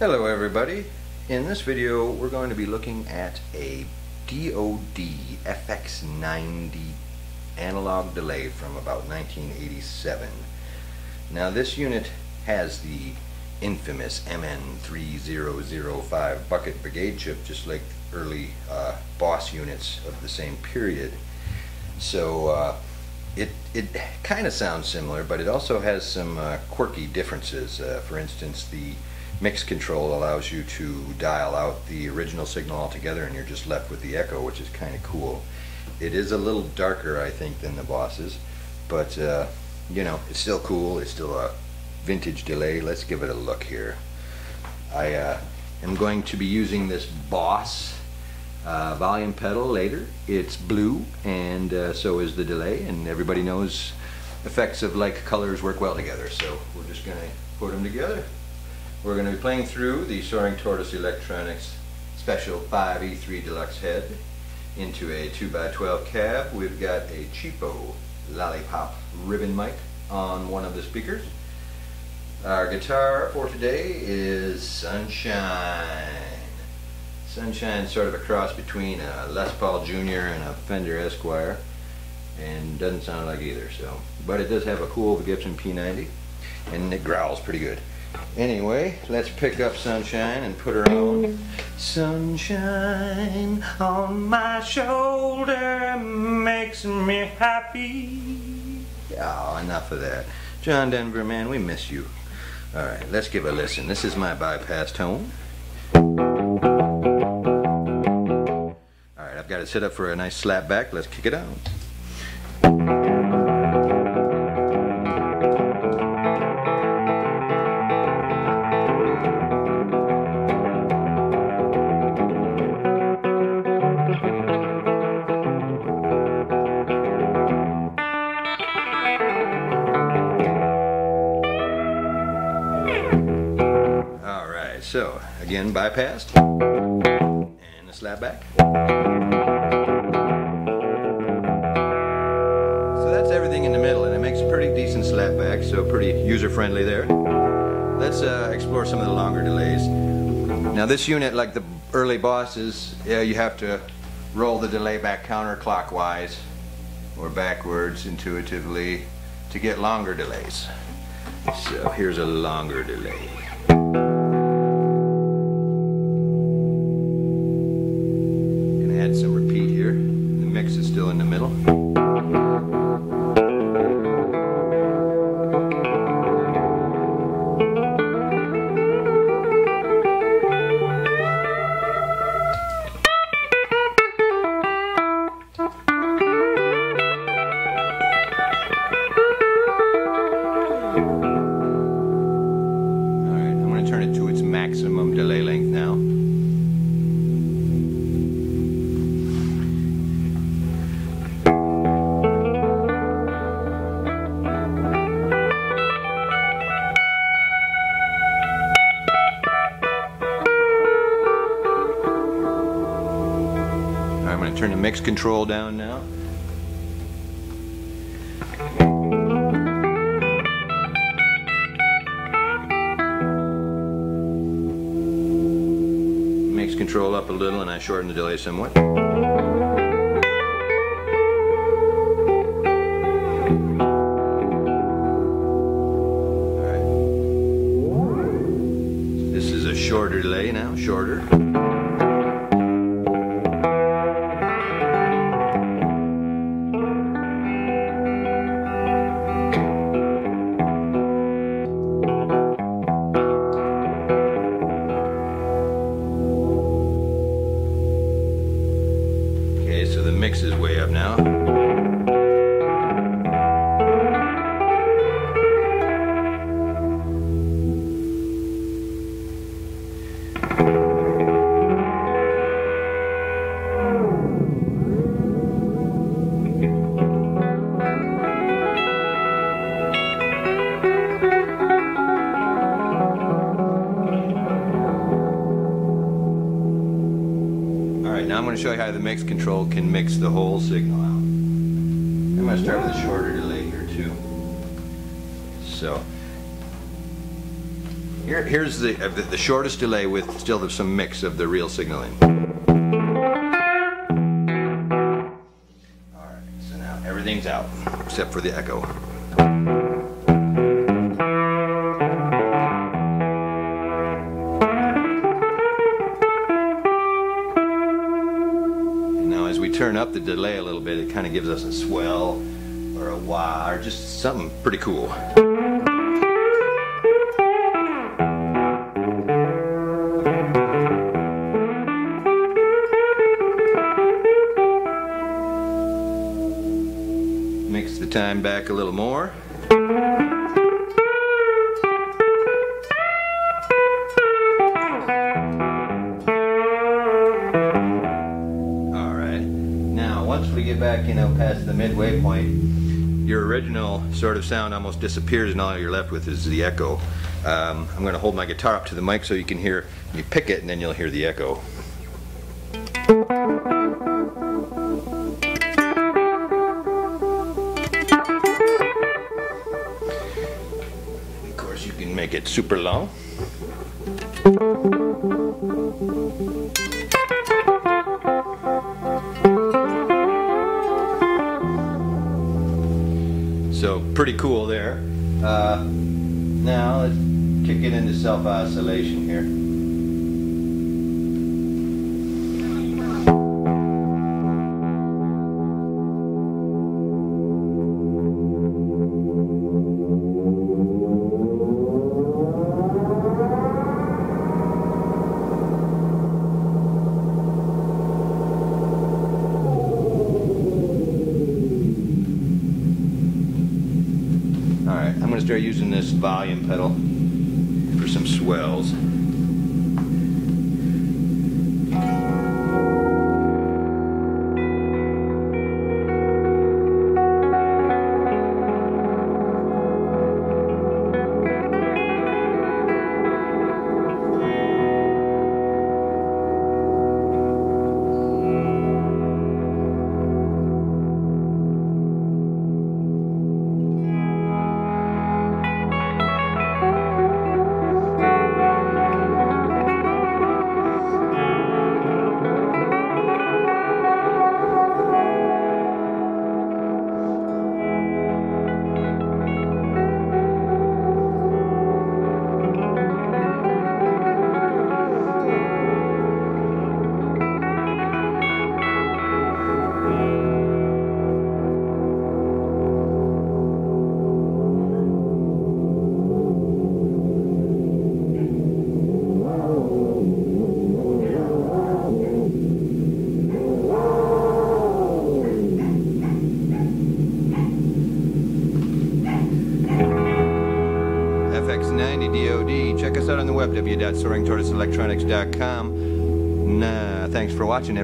Hello everybody. In this video we're going to be looking at a DOD FX90 analog delay from about 1987. Now this unit has the infamous MN3005 bucket brigade chip just like early uh, Boss units of the same period. So uh, it, it kind of sounds similar, but it also has some uh, quirky differences. Uh, for instance, the mix control allows you to dial out the original signal altogether and you're just left with the echo, which is kind of cool. It is a little darker, I think, than the Bosses, but uh, you know, it's still cool. It's still a vintage delay. Let's give it a look here. I uh, am going to be using this Boss uh, volume pedal later. It's blue and uh, so is the delay and everybody knows effects of like colors work well together so we're just going to put them together. We're going to be playing through the Soaring Tortoise Electronics Special 5E3 Deluxe head into a 2x12 cab. We've got a cheapo lollipop ribbon mic on one of the speakers. Our guitar for today is Sunshine. Sunshine sort of a cross between a Les Paul Jr. and a Fender Esquire and doesn't sound like either so but it does have a cool Gibson P90 and it growls pretty good anyway let's pick up Sunshine and put her on. Sunshine on my shoulder makes me happy. Oh enough of that. John Denver man we miss you. Alright let's give a listen. This is my bypass tone. All right, I've got it set up for a nice slap back. Let's kick it out. So again bypassed and a slap back. So that's everything in the middle and it makes a pretty decent slapback, so pretty user friendly there. Let's uh, explore some of the longer delays. Now this unit, like the early bosses, yeah, you have to roll the delay back counterclockwise or backwards intuitively to get longer delays. So here's a longer delay. Mix control down now. Mix control up a little and I shorten the delay somewhat. Alright. This is a shorter delay now, shorter. Going to show you how the mix control can mix the whole signal out. I'm going to start with a shorter delay here too. So, Here, here's the, uh, the the shortest delay with still some mix of the real signaling. All right, so now everything's out except for the echo. Up the delay a little bit, it kind of gives us a swell or a wah or just something pretty cool. Mix the time back a little more. Back, you know, past the midway point, your original sort of sound almost disappears, and all you're left with is the echo. Um, I'm going to hold my guitar up to the mic so you can hear. You pick it, and then you'll hear the echo. Of course, you can make it super low. So pretty cool there. Uh, now let's kick it into self-oscillation here. Start using this volume pedal for some swells. www.soaringtortoiseelectronics.com. Nah, thanks for watching.